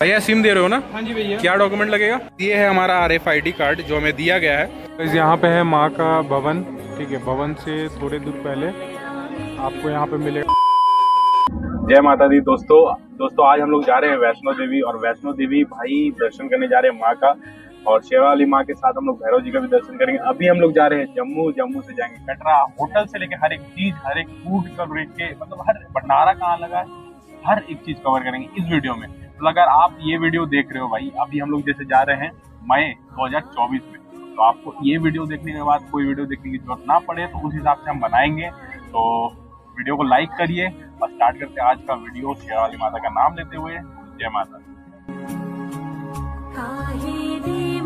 भैया सिम दे रहे हो ना? हाँ जी भैया। क्या डॉक्यूमेंट लगेगा? ये है हमारा R F I D card जो हमें दिया गया है। यहाँ पे है माँ का भवन ठीक है भवन से थोड़े दूर पहले। आपको यहाँ पे मिलेगा। जय माता दी दोस्तों। दोस्तों आज हम लोग जा रहे हैं वैष्णो देवी और वैष्णो देवी भाई दर्शन करने जा रहे हैं माँ का। और शेरावाली माँ के साथ हम लोग भैरव जी का भी दर्शन करेंगे। अभी हम लोग जा रहे हैं जम्मू जम्मू से जाएँगे कटरा। होटल से लेके हर एक चीज़ हर एक फ़ूड का के मतलब हर भंडारा कहाँ लगा है हर एक चीज़ कवर करेंगे इस वीडियो में। तो अगर आप ये वीडियो देख रहे हो भाई, अभी हम लोग जैसे जा रहे हैं मई 2024 में तो आपको ये वीडियो देखने के बाद, कोई वीडियो देखने की ज़रूरत ना पड़े तो उस हिसाब से हम बनाएँगे। तो वीडियो को लाइक करिए और स्टार्ट करते आज का वीडियो शेरावाली माता का नाम लेते हुए। जय माता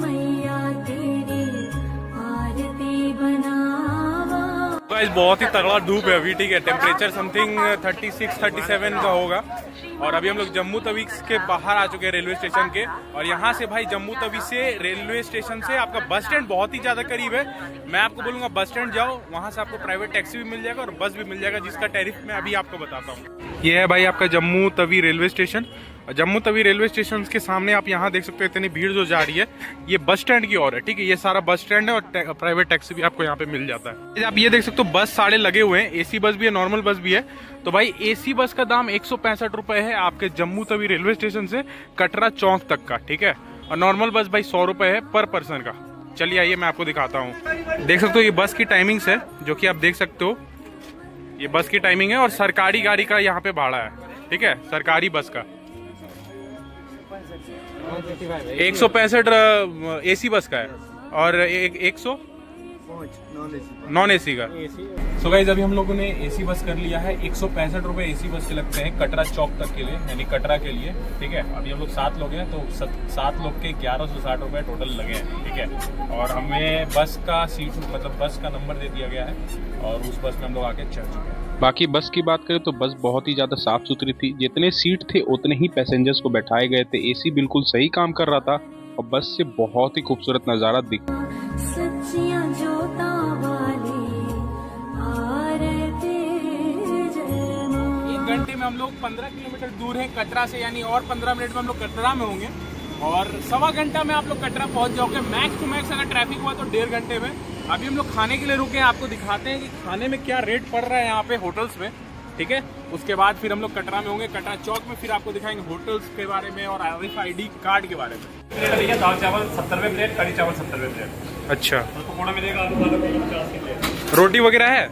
मैया तेरी आरती बनावा गाइस बहुत ही तगड़ा धूप है अभी, ठीक है? टेम्परेचर समथिंग 36 37 का होगा। और अभी हम लोग जम्मू तवी के बाहर आ चुके हैं रेलवे स्टेशन के। और यहाँ से भाई जम्मू तवी से रेलवे स्टेशन से आपका बस स्टैंड बहुत ही ज़्यादा करीब है। मैं आपको बोलूँगा, बस स्टैंड जाओ, वहाँ से आपको प्राइवेट टैक्सी भी मिल जाएगा और बस भी मिल जाएगा, जिसका टैरिफ मैं अभी आपको बताता हूँ। ये है भाई आपका Jammu Tawi railway station. Jammu Tawi railway station के सामने आप यहाँ देख सकते हो इतनी भीड़ जो जा रही है, ये बस स्टैंड की ओर है, ठीक है? ये सारा बस स्टैंड है और प्राइवेट टैक्सी भी आपको यहाँ पे मिल जाता है। आप ये देख सकते हो, बस सारे लगे हुए हैं एसी बस भी है नॉर्मल बस भी है। तो भाई एसी बस का दाम एक रुपए है आपके जम्मू तवी रेलवे स्टेशन से कटरा चौक तक का, ठीक है? और नॉर्मल बस भाई सौ रुपए है पर पर्सन का। चलिए आइए, मैं आपको दिखाता हूँ। देख सकते हो, ये बस की टाइमिंग्स है, जो कि आप देख सकते हो। ये बस की टाइमिंग है और सरकारी गाड़ी का यहाँ पे भाड़ा है, ठीक है? सरकारी बस का। एक सौ पैंसठ एसी बस का है। और एक एक सौ? नॉन ए सी का। सो गाइज़ अभी हम लोगों ने एसी बस कर लिया है। एक सौ पैंसठ एसी बस के लगते हैं कटरा चौक तक के लिए, यानी कटरा के लिए, ठीक है? अभी हम लोग सात लोग हैं तो सात लोग के ग्यारह सौ साठ रुपए टोटल लगे हैं, ठीक है? और हमें बस का सीट मतलब बस का नंबर दे दिया गया है, और उस बस में हम लोग आके चढ़ चुके हैं। बाकी बस की बात करें तो बस बहुत ही ज़्यादा साफ़ सुथरी थी। जितने सीट थे, उतने ही पैसेंजर्स को बैठाए गए थे। एसी बिल्कुल सही काम कर रहा था, और बस से बहुत ही खूबसूरत नज़ारा दिख लोग 15 किलोमीटर दूर है कटरा से यानी और 15 मिनट में हम लोग कटरा में होंगे। और सवा घंटा में आप लोग कटरा पहुँच जाओगे। मैक्स टू मैक्स अगर ट्रैफ़िक हुआ तो डेढ़ घंटे में। अभी हम लोग खाने के लिए रुके हैं आपको दिखाते हैं कि खाने में क्या रेट पड़ रहा है यहाँ पे होटल्स में ठीक है? उसके बाद फिर हम लोग कटरा में होंगे। कटरा चौक में फिर आपको दिखाएँगे होटल्स के बारे में और आर कार्ड के बारे में। प्लेट दाल चावल सत्तर रुपए प्लेट कड़ी चावल सत्तर रुपए प्लेट अच्छा पकौड़ा मिलेगा रोटी वगैरह है?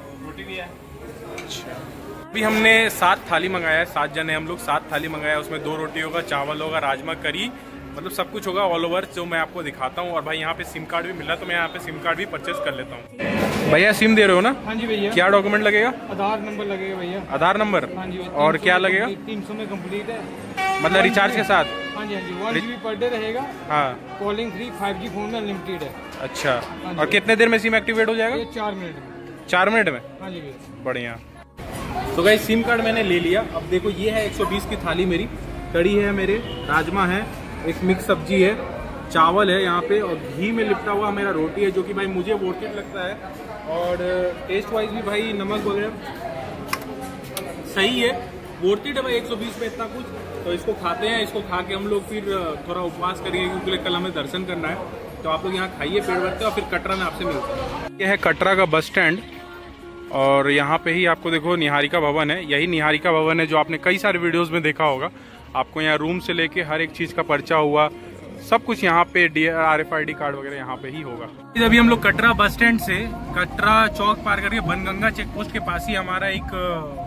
अभी हमने सात थाली मंगाया है सात जने हम लोग सात थाली मंगाया उसमें दो रोटी होगा चावल होगा राजमा करी मतलब सब कुछ होगा ऑल ओवर जो मैं आपको दिखाता हूँ। और भाई यहाँ पे सिम कार्ड भी मिला तो मैं यहाँ पे सिम कार्ड भी परचेज कर लेता हूँ। भैया सिम दे रहे हो ना? हाँ जी भैया। क्या डॉक्यूमेंट लगेगा? आधार नंबर लगेगा भैया। आधार नंबर हाँ जी और क्या लगेगा? तीन सौ में कंप्लीट है। मतलब रिचार्ज के साथ? हाँ जी हाँ जी वन जी पर डे रहेगा। हाँ। Calling free five G phone में अनलिमिटेड है। अच्छा। हाँ और कितने देर में सिम एक्टिवेट हो जाएगा? चार मिनट में। चार मिनट में? हाँ जी बढ़िया। तो भाई सिम कार्ड मैंने ले लिया। अब देखो, ये है 120 की थाली मेरी। कड़ी है मेरे, राजमा है, एक मिक्स सब्ज़ी है, चावल है यहाँ पे, और घी में लिपटा हुआ मेरा रोटी है, जो कि भाई मुझे वोटेड लगता है। और टेस्ट वाइज भी भाई नमक वगैरह सही है। वोटेड है भाई 120 पे इतना कुछ। तो इसको खाते हैं, इसको खा के हम लोग फिर थोड़ा उपवास करेंगे, क्योंकि कल हमें दर्शन करना है। तो आप लोग यहाँ खाइए पेड़ भरते और फिर कटरा में आपसे मिलते हैं। ये है कटरा का बस स्टैंड। और यहाँ पे ही आपको देखो निहारिका भवन है। यही निहारिका भवन है जो आपने कई सारे वीडियोस में देखा होगा। आपको यहाँ रूम से लेके हर एक चीज़ का पर्चा हुआ। सब कुछ यहाँ पे D R F I D card वगैरह यहाँ पे ही होगा। अभी हम लोग कटरा बस स्टैंड से कटरा चौक पार करके बनगंगा चेक पोस्ट के पास ही हमारा एक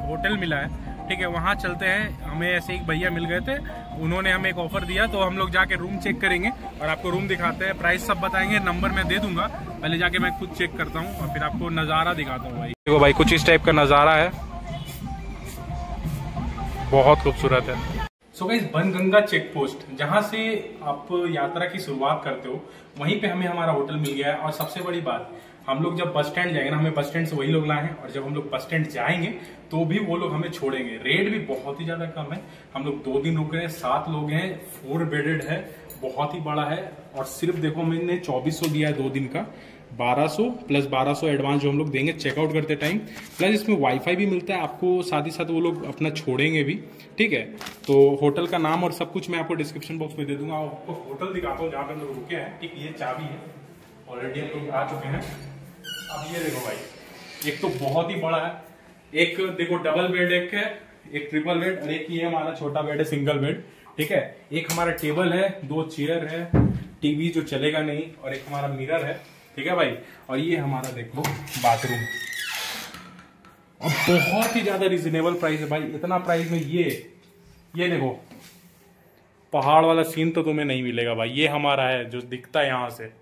होटल मिला है। ठीक है, वहाँ चलते हैं। हमें ऐसे एक भैया मिल गए थे, उन्होंने हमें एक ऑफ़र दिया तो हम लोग जाके रूम चेक करेंगे और आपको रूम दिखाते हैं। प्राइस सब बताएँगे नंबर मैं दे दूँगा। पहले जाके मैं खुद चेक करता हूँ और फिर आपको नज़ारा दिखाता हूँ भाई। देखो भाई, कुछ इस टाइप का नज़ारा है। बहुत खूबसूरत है। So guys Banganga check post जहाँ से आप यात्रा की शुरुआत करते हो, वहीं पे हमें हमारा होटल मिल गया है। और सबसे बड़ी बात हम लोग जब बस स्टैंड जाएँगे ना, हमें बस स्टैंड से वही लोग लाए हैं और जब हम लोग बस स्टैंड जाएँगे तो भी वो लोग हमें छोड़ेंगे। रेट भी बहुत ही ज़्यादा कम है। हम लोग दो दिन रुक रहे हैं, सात लोग हैं फोर बेडेड है, बहुत ही बड़ा है। और सिर्फ़ देखो, मैंने चौबीस सौ दिया है दो दिन का। 1200 प्लस 1200 एडवांस जो हम लोग देंगे चेकआउट करते टाइम प्लस इसमें वाईफाई भी मिलता है। आपको साथ ही साथ वो लोग अपना छोड़ेंगे भी। ठीक है? तो होटल का नाम और सब कुछ मैं आपको डिस्क्रिप्शन बॉक्स में दे दूँगा। आपको होटल दिखाता हूँ जहाँ पे हम लोग रुके हैं। ठीक ये चाबी है। ऑलरेडी हम लोग आ चुके हैं। अब ये देखो भाई, एक तो बहुत ही बड़ा है। एक देखो डबल बेड एक है, एक ट्रिपल बेड और एक ये हमारा छोटा बेड है सिंगल बेड ठीक है? एक हमारा टेबल है, दो चेयर है टीवी जो चलेगा नहीं, और एक हमारा मिरर है, ठीक है भाई? और ये हमारा देखो बाथरूम और बहुत ही ज़्यादा रिजनेबल प्राइस है भाई, इतना प्राइस में ये ये देखो, पहाड़ वाला सीन तो तुम्हें नहीं मिलेगा भाई, ये हमारा है, जो दिखता है यहाँ से।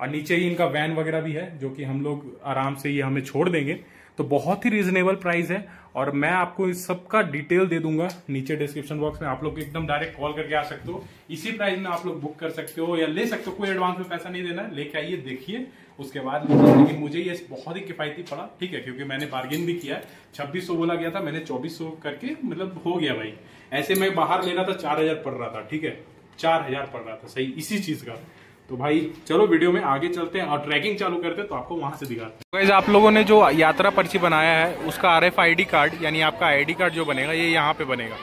और नीचे ही इनका वैन वगैरह भी है, जो कि हम लोग आराम से ये हमें छोड़ देंगे। तो बहुत ही रिजनेबल प्राइस है और मैं आपको इस सबका डिटेल दे दूँगा नीचे डिस्क्रिप्शन बॉक्स में। आप लोग एकदम डायरेक्ट कॉल करके आ सकते हो। इसी प्राइस में आप लोग बुक कर सकते हो या ले सकते हो। कोई एडवांस में पैसा नहीं देना लेके आइए, देखिए। उसके बाद लेकिन मुझे ये बहुत ही किफायती पड़ा। ठीक है, क्योंकि मैंने बार्गेन भी किया है। छब्बीस बोला गया था, मैंने चौबीस करके मतलब हो गया भाई। ऐसे में बाहर लेना था, चार हज़ार पड़ रहा था। ठीक है, चार हज़ार पड़ रहा था। सही, इसी चीज़ का। तो भाई चलो वीडियो में आगे चलते हैं और ट्रैकिंग चालू करते हैं तो आपको वहाँ से दिखाते हैं। आप लोगों ने जो यात्रा पर्ची बनाया है उसका आर एफ़ आई कार्ड यानी आपका आईडी कार्ड जो बनेगा ये यहाँ पे बनेगा।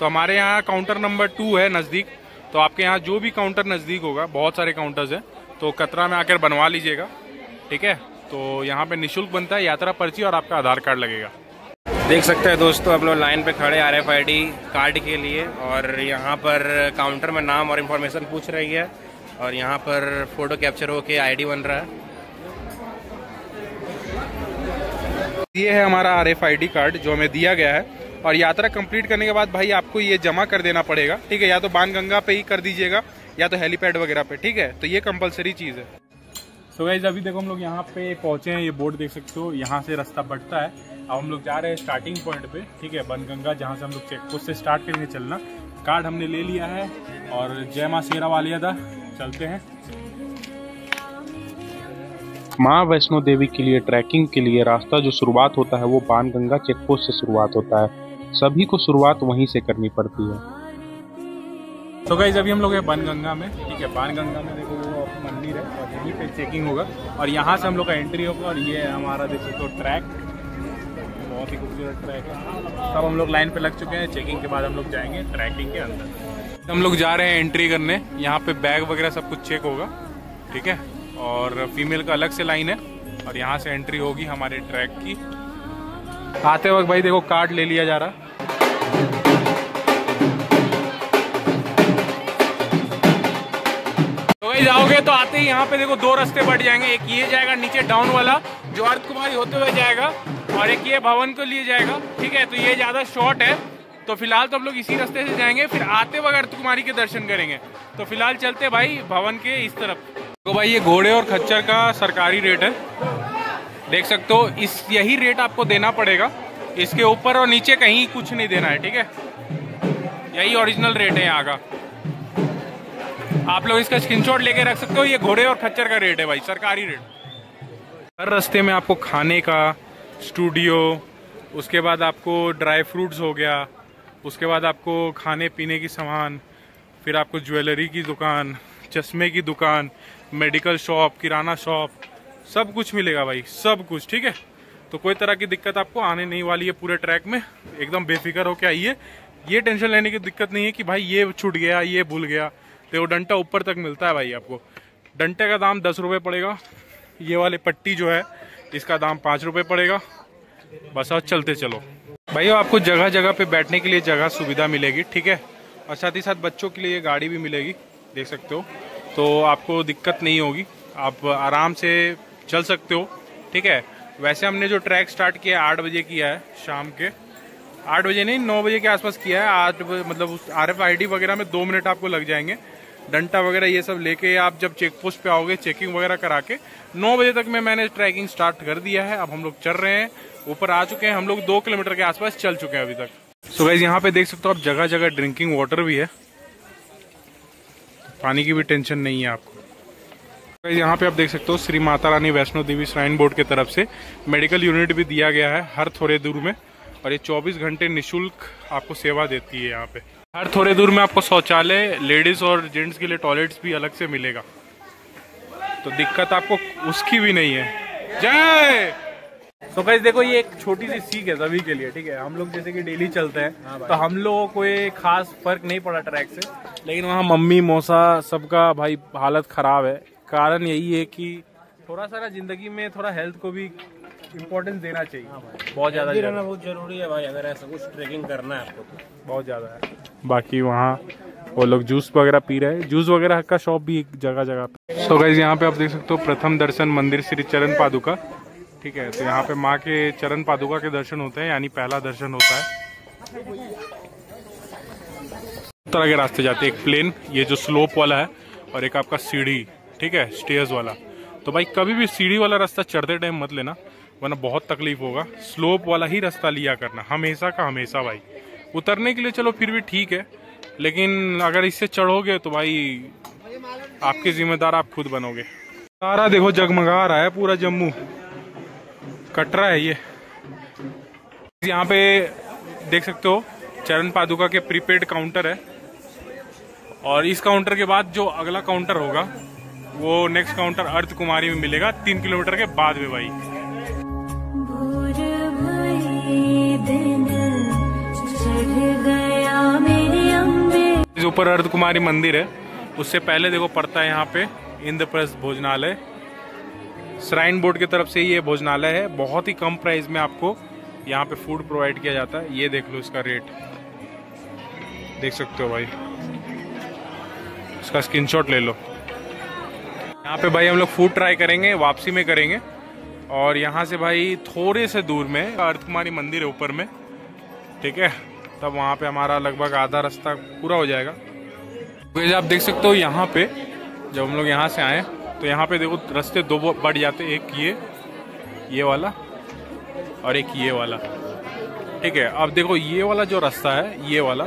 तो हमारे यहाँ काउंटर नंबर टू है नज़दीक तो आपके यहाँ जो भी काउंटर नज़दीक होगा बहुत सारे काउंटर्स हैं तो कतरा में आकर बनवा लीजिएगा ठीक है? तो यहाँ पे निशुल्क बनता है यात्रा पर्ची और आपका आधार कार्ड लगेगा। देख सकते हैं दोस्तों हम लोग लाइन पे खड़े R F I D card के लिए और यहाँ पर काउंटर में नाम और इन्फॉर्मेशन पूछ रही है। और यहाँ पर फ़ोटो कैप्चर होके आईडी बन रहा है। ये है हमारा R F I D card जो हमें दिया गया है। और यात्रा कंप्लीट करने के बाद भाई आपको ये जमा कर देना पड़ेगा ठीक है? या तो बाण गंगा पे ही कर दीजिएगा या तो हेलीपैड वगैरह पे ठीक है? तो ये कंपलसरी चीज़ है। सो so गाइज़ अभी देखो हम लोग यहाँ पे पहुँचे हैं ये बोर्ड देख सकते हो यहाँ से रास्ता बढ़ता है। अब हम लोग जा रहे हैं स्टार्टिंग पॉइंट पे ठीक है? बनगंगा जहाँ से हम लोग चेक पोस्ट से स्टार्ट करेंगे चलना। कार्ड हमने ले लिया है और जय माँ शेरा वालिया था चलते हैं। माँ वैष्णो देवी के लिए ट्रैकिंग के लिए रास्ता जो शुरुआत होता है वो बाणगंगा चेक पोस्ट से शुरुआत होता है। सभी को शुरुआत वहीं से करनी पड़ती है। तो गाइज़ अभी हम लोग हैं बनगंगा में ठीक है? बाणगंगा में देखो वो मंदिर है और यहीं पे चेकिंग होगा। और यहाँ से हम लोग का एंट्री होगा और ये है हमारा देख हो ट्रैक बहुत ही खूबसूरत ट्रैक है। सब हम लोग लाइन पे लग चुके हैं। चेकिंग के बाद हम लोग जाएँगे ट्रैकिंग के अंदर। हम लोग जा रहे हैं एंट्री करने। यहाँ पे बैग वगैरह सब कुछ चेक होगा। ठीक है? और फीमेल का अलग से लाइन है। और यहाँ से एंट्री होगी हमारे ट्रैक की। आते वक्त भाई देखो कार्ड ले लिया जा रहा। तो जाओगे तो आते ही यहाँ पे देखो दो रास्ते बढ़ जाएँगे। एक ये जाएगा नीचे डाउन वाला, जो अर्थ कुमारी होते हुए जाएगा, और एक ये भवन को लिए जाएगा। ठीक है? तो ये ज़्यादा शॉर्ट है। तो फ़िलहाल तो हम लोग इसी रास्ते से जाएँगे, फिर आते वक्त कुमारी के दर्शन करेंगे। तो फ़िलहाल चलते भाई भवन के इस तरफ़। तो भाई ये घोड़े और खच्चर का सरकारी रेट है। देख सकते हो, इस यही रेट आपको देना पड़ेगा। इसके ऊपर और नीचे कहीं कुछ नहीं देना है, ठीक है? यही ओरिजिनल रेट है यहाँ का आप लोग इसका स्क्रीनशॉट लेके रख सकते हो, ये घोड़े और खच्चर का रेट है भाई, सरकारी रेट हर रास्ते में आपको खाने का स्टूडियो उसके बाद आपको ड्राई फ्रूट्स हो गया उसके बाद आपको खाने पीने की सामान, फिर आपको ज्वेलरी की दुकान, चश्मे की दुकान मेडिकल शॉप किराना शॉप सब कुछ मिलेगा भाई, सब कुछ, ठीक है? तो कोई तरह की दिक्कत आपको आने नहीं वाली है पूरे ट्रैक में। एकदम बेफिक्र होके आइए। ये टेंशन लेने की दिक्कत नहीं है कि भाई ये छूट गया, ये भूल गया। तो वो डंटा ऊपर तक मिलता है भाई आपको। डंटे का दाम दस रुपये पड़ेगा। ये वाले पट्टी जो है, इसका दाम पाँच रुपये पड़ेगा। बस और चलते चलो। भाई आपको जगह जगह पे बैठने के लिए जगह सुविधा मिलेगी, ठीक है? और साथ ही साथ बच्चों के लिए गाड़ी भी मिलेगी, देख सकते हो। तो आपको दिक्कत नहीं होगी, आप आराम से चल सकते हो, ठीक है? वैसे हमने जो ट्रैक स्टार्ट किया है, आठ बजे किया है, शाम के। आठ बजे नहीं, नौ बजे के आसपास किया है आठ मतलब उस आर एफ़ आई डी वगैरह में दो मिनट आपको लग जाएँगे। डंटा वगैरह ये सब लेके आप जब चेक पोस्ट पे आओगे चेकिंग वगैरह करा के नौ बजे तक में मैंने ट्रैकिंग स्टार्ट कर दिया है। अब हम लोग चल रहे हैं। ऊपर आ चुके हैं। हम लोग दो किलोमीटर के आसपास चल चुके हैं अभी तक। सो गाइज़ यहाँ पे देख सकते हो आप जगह जगह ड्रिंकिंग वाटर भी है। पानी की भी टेंशन नहीं है आपको। यहाँ पे आप देख सकते हो श्री माता रानी वैष्णो देवी श्राइन बोर्ड की तरफ़ से मेडिकल यूनिट भी दिया गया है हर थोड़े दूर में। और ये 24 घंटे निशुल्क आपको सेवा देती है यहाँ पे। हर थोड़े दूर में आपको शौचालय लेडीज़ और जेंट्स के लिए टॉयलेट्स भी अलग से मिलेगा। तो दिक्कत आपको उसकी भी नहीं है। जय! तो गाइस देखो ये एक छोटी सी सीख है सभी के लिए ठीक है? हम लोग जैसे कि डेली चलते हैं तो हम लोगों को ये खास फ़र्क नहीं पड़ा ट्रैक से। लेकिन वहाँ मम्मी मौसा सबका भाई हालत खराब है। कारण यही है कि थोड़ा सा ना ज़िंदगी में थोड़ा हेल्थ को भी इम्पोर्टेंस देना चाहिए। बहुत ज़्यादा रहना बहुत ज़रूरी है भाई अगर ऐसा कुछ ट्रेकिंग करना है आपको तो। बहुत ज़्यादा है। बाकी वहाँ वो लोग जूस वगैरह पी रहे हैं। जूस वगैरह का शॉप भी एक जगह जगह पे तो गाइज़ यहाँ पे आप देख सकते हो प्रथम दर्शन मंदिर श्री चरण पादुका। ठीक है तो यहाँ पे माँ के चरण पादुका के दर्शन होते हैं यानी पहला दर्शन होता है। तरह के रास्ते जाते हैं। एक प्लेन ये जो स्लोप वाला है और एक आपका सीढ़ी ठीक है स्टेयर्स वाला। तो भाई कभी भी सीढ़ी वाला रास्ता चढ़ते टाइम मत लेना। वरना बहुत तकलीफ़ होगा। स्लोप वाला ही रास्ता लिया करना, हमेशा का हमेशा भाई। उतरने के लिए चलो फिर भी ठीक है, लेकिन अगर इससे चढ़ोगे तो भाई आपके जिम्मेदार आप खुद बनोगे। सारा देखो जगमगा रहा है, पूरा जम्मू। कटरा है ये। यहाँ पे देख सकते हो, चरण पादुका के प्रीपेड काउंटर है। और इस काउंटर के बाद जो अगला काउंटर होगा, वो नेक्स्ट काउंटर अर्थ कुमारी में मिलेगा, तीन किलोमीटर के बाद में भाई। ऊपर अर्ध कुमारी मंदिर है। उससे पहले देखो पड़ता है यहाँ पे इंद्रप्रस्थ भोजनालय। श्राइन बोर्ड की तरफ़ से ये भोजनालय है। बहुत ही कम प्राइस में आपको यहाँ पे फ़ूड प्रोवाइड किया जाता है। ये देख लो इसका रेट देख सकते हो भाई। इसका स्क्रीनशॉट ले लो। यहाँ पे भाई हम लोग फ़ूड ट्राई करेंगे, वापसी में करेंगे। और यहाँ से भाई थोड़े से दूर में अर्थ कुमारी मंदिर है ऊपर में, ठीक है? तब वहाँ पे हमारा लगभग आधा रास्ता पूरा हो जाएगा। तो आप देख सकते हो यहाँ पे, जब हम लोग यहाँ से आए तो यहाँ पे देखो रास्ते दो बढ़ जाते एक ये ये वाला और एक ये वाला, ठीक है? अब देखो ये वाला जो रास्ता है, ये वाला,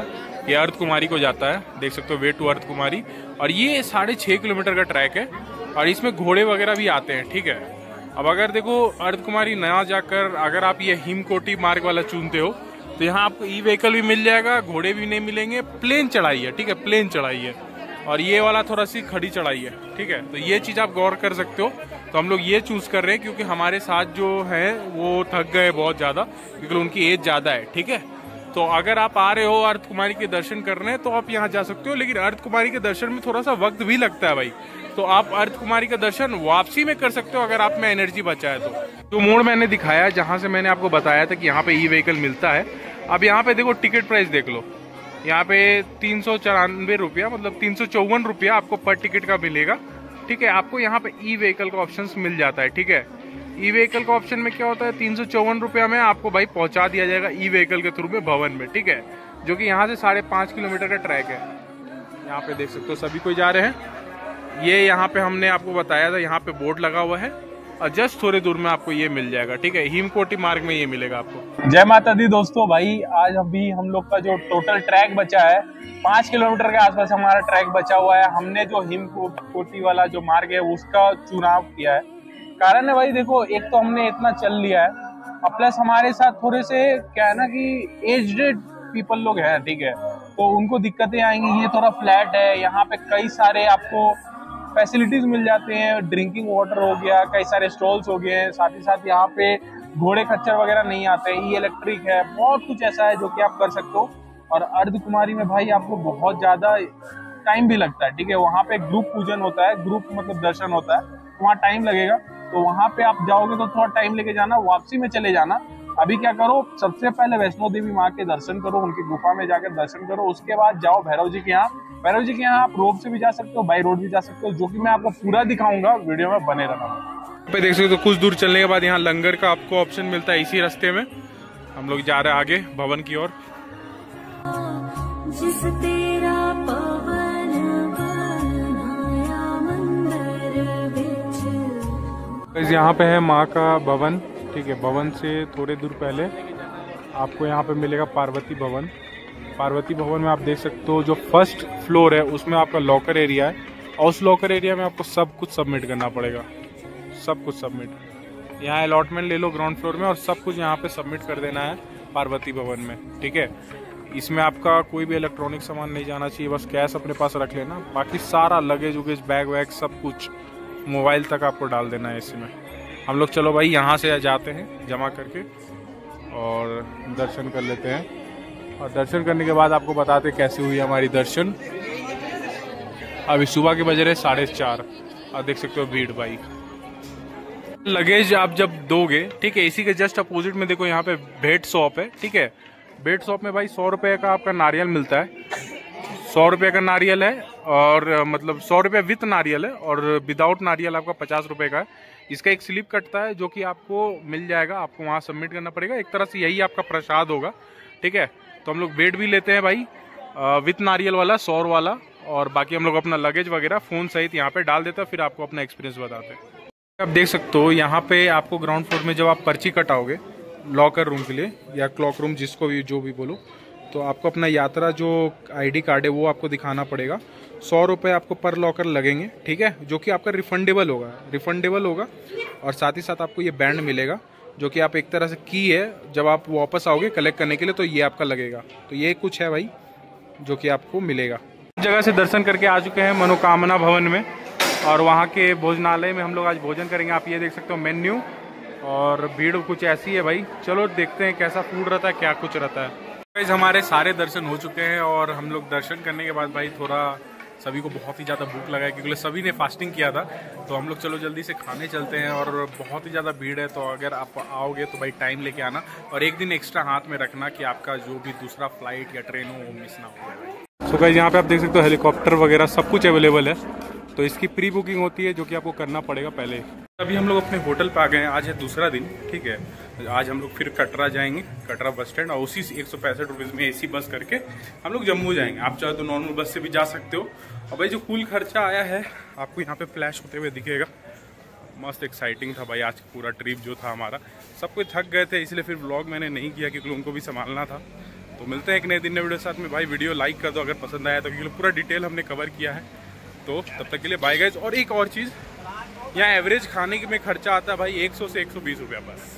ये अर्थ कुमारी को जाता है। देख सकते हो वे टू अर्थ कुमारी और ये साढ़े छः किलोमीटर का ट्रैक है और इसमें घोड़े वगैरह भी आते हैं, ठीक है? अब अगर देखो अर्थ कुमारी नया जाकर अगर आप ये हिमकोटी मार्ग वाला चुनते हो तो यहाँ आपको ई व्हीकल भी मिल जाएगा, घोड़े भी नहीं मिलेंगे प्लेन चढ़ाई है, ठीक है? प्लेन चढ़ाई है। और ये वाला थोड़ा सी खड़ी चढ़ाई है, ठीक है? तो ये चीज़ आप गौर कर सकते हो। तो हम लोग ये चूज़ कर रहे हैं क्योंकि हमारे साथ जो है, वो थक गए बहुत ज़्यादा, क्योंकि उनकी एज ज़्यादा है, ठीक है? तो अगर आप आ रहे हो अर्थ कुमारी के दर्शन करने तो आप यहाँ जा सकते हो, लेकिन अर्थ कुमारी के दर्शन में थोड़ा सा वक्त भी लगता है भाई। तो आप अर्थ कुमारी का दर्शन वापसी में कर सकते हो अगर आप में एनर्जी बचा है तो। जो मोड़ मैंने दिखाया, जहाँ से मैंने आपको बताया था कि यहाँ पे ई व्हीकल मिलता है। अब यहाँ पे देखो टिकट प्राइस देख लो। यहाँ पे तीन सौ चौरानवे रुपया मतलब तीन सौ चौवन रुपया आपको पर टिकट का मिलेगा। ठीक है, आपको यहाँ पे ई व्हीकल का ऑप्शन मिल जाता है, ठीक है। ई व्हीकल का ऑप्शन में क्या होता है, तीन सौ चौवन रुपया में आपको भाई पहुँचा दिया जाएगा ई व्हीकल के थ्रू में भवन में, ठीक है। जो कि यहाँ से साढ़े पाँच किलोमीटर का ट्रैक है। यहाँ पे देख सकते हो, सभी कोई जा रहे हैं। ये यहाँ पे हमने आपको बताया था, यहाँ पे बोर्ड लगा हुआ है। और जस्ट थोड़ी दूर में आपको ये मिल जाएगा, ठीक है? हिमकोटी मार्ग में ये मिलेगा आपको। जय माता दी दोस्तों, भाई, आज अभी हम लोग का जो टोटल ट्रैक बचा है, पाँच किलोमीटर के आसपास हमारा ट्रैक बचा हुआ है। हमने जो हिम कोटी वाला जो मार्ग है, उसका चुनाव किया है। कारण है भाई, देखो, एक तो हमने इतना चल लिया है। और प्लस हमारे साथ थोड़े से, क्या है ना कि एजड पीपल लोग हैं, ठीक है? तो उनको दिक्कतें आएँगी, ये थोड़ा फ्लैट है, यहाँ पे कई सारे आपको फैसिलिटीज़ मिल जाते हैं ड्रिंकिंग वाटर हो गया, कई सारे स्टॉल्स हो गए हैं, साथ ही साथ यहाँ पे घोड़े खच्चर वगैरह नहीं आते ई इलेक्ट्रिक है, बहुत कुछ ऐसा है जो कि आप कर सकते हो। और अर्ध कुमारी में भाई आपको बहुत ज़्यादा टाइम भी लगता है, ठीक है? वहाँ पे ग्रुप पूजन होता है ग्रुप मतलब दर्शन होता है, वहाँ टाइम लगेगा। तो वहाँ पे आप जाओगे तो थोड़ा टाइम लेके जाना, वापसी में चले जाना अभी क्या करो सबसे पहले वैष्णो देवी माँ के दर्शन करो उनकी गुफा में जाकर दर्शन करो उसके बाद जाओ भैरव जी के यहाँ। भैरव जी के यहाँ आप रोड से भी जा सकते हो बाई रोड भी जा सकते हो जो कि मैं आपको पूरा दिखाऊँगा वीडियो में बने रहना। यहाँ पे देख सकते हो कुछ दूर चलने के बाद यहाँ लंगर का आपको ऑप्शन मिलता है इसी रास्ते में। हम लोग जा रहे हैं आगे भवन की ओर। जिस तेरा पवन बनाया मंदिर बिच गाइस, यहाँ पे है माँ का भवन। ठीक है, भवन से थोड़े दूर पहले आपको यहाँ पे मिलेगा पार्वती भवन। पार्वती भवन में आप देख सकते हो जो फ़र्स्ट फ्लोर है, उसमें आपका लॉकर एरिया है और उस लॉकर एरिया में आपको सब कुछ सबमिट करना पड़ेगा। सब कुछ सबमिट यहाँ अलॉटमेंट ले लो ग्राउंड फ्लोर में और सब कुछ यहाँ पे सबमिट कर देना है पार्वती भवन में, ठीक है? इसमें आपका कोई भी इलेक्ट्रॉनिक सामान नहीं जाना चाहिए, बस कैश अपने पास रख लेना। बाकी सारा लगेज उगेज बैग वैग सब कुछ मोबाइल तक आपको डाल देना है इसी में हम लोग चलो भाई यहाँ से जाते हैं, जमा करके और दर्शन कर लेते हैं। और दर्शन करने के बाद आपको बताते कैसी हुई हमारी दर्शन। अभी सुबह के बज रहे साढ़े चार। और देख सकते हो भीड़ भाई। लगेज आप जब दोगे, ठीक है, इसी के जस्ट अपोजिट में देखो यहाँ पे भेट शॉप है, ठीक है। भेट शॉप में भाई सौ रुपये का आपका नारियल मिलता है। सौ रुपये का नारियल है और मतलब सौ रुपये विथ नारियल है और विदाउट नारियल आपका पचास रुपये का है। इसका एक स्लिप कटता है जो कि आपको मिल जाएगा, आपको वहाँ सबमिट करना पड़ेगा। एक तरह से यही आपका प्रसाद होगा, ठीक है? तो हम लोग वेट भी लेते हैं भाई विथ नारियल वाला, सौर वाला, और बाकी हम लोग अपना लगेज वगैरह फ़ोन सहित यहाँ पे डाल देते हैं, फिर आपको अपना एक्सपीरियंस बताते हैं। आप देख सकते हो, यहाँ पे आपको ग्राउंड फ्लोर में जब आप पर्ची कटाओगे लॉकर रूम के लिए, या क्लॉक रूम जिसको भी, जो भी बोलो तो आपको अपना यात्रा जो आईडी कार्ड है वो आपको दिखाना पड़ेगा। सौ रुपये आपको पर लॉकर लगेंगे, ठीक है? जो कि आपका रिफंडेबल होगा रिफंडेबल होगा और साथ ही साथ आपको ये बैंड मिलेगा, जो कि आप एक तरह से की है। जब आप वापस आओगे कलेक्ट करने के लिए तो ये आपका लगेगा। तो ये कुछ है भाई, जो कि आपको मिलेगा। जगह से दर्शन करके आ चुके हैं मनोकामना भवन में और वहाँ के भोजनालय में हम लोग आज भोजन करेंगे। आप ये देख सकते हो मेन्यू और भीड़ कुछ ऐसी है भाई। चलो देखते हैं कैसा फ़ूड रहता है, क्या कुछ रहता है। गाइस हमारे सारे दर्शन हो चुके हैं और हम लोग दर्शन करने के बाद भाई थोड़ा सभी को बहुत ही ज़्यादा भूख लगा है, क्योंकि सभी ने फास्टिंग किया था। तो हम लोग चलो जल्दी से खाने चलते हैं और बहुत ही ज़्यादा भीड़ है तो अगर आप आओगे तो भाई टाइम लेके आना और एक दिन एक्स्ट्रा हाथ में रखना कि आपका जो भी दूसरा फ़्लाइट या ट्रेन हो, वो मिस ना हो जाए। सो गाइस यहाँ पे आप देख सकते हो हेलीकॉप्टर वगैरह सब कुछ अवेलेबल है। तो इसकी प्री बुकिंग होती है जो कि आपको करना पड़ेगा पहले। अभी हम लोग अपने होटल पे आ गए हैं। आज है दूसरा दिन, ठीक है? आज हम लोग फिर कटरा जाएँगे, कटरा बस स्टैंड, और उसी एक सौ पैंसठ रुपीज़ में एसी बस करके हम लोग जम्मू जाएँगे। आप चाहे तो नॉर्मल बस से भी जा सकते हो। और भाई जो कुल खर्चा आया है, आपको यहाँ पे फ्लैश होते हुए दिखेगा। मस्त एक्साइटिंग था भाई आज पूरा ट्रिप जो था हमारा। सब कोई थक गए थे, इसलिए फिर ब्लॉग मैंने नहीं किया क्योंकि उनको भी संभालना था। तो मिलते हैं एक नए दिन नए वीडियो के साथ में। भाई वीडियो लाइक कर दो, अगर पसंद आया तो क्योंकि पूरा डिटेल हमने कवर किया है। तो तब तक के लिए बाय गाइज़ और एक और चीज़, यहाँ एवरेज खाने में खर्चा आता है भाई 100 से 120 रुपया बस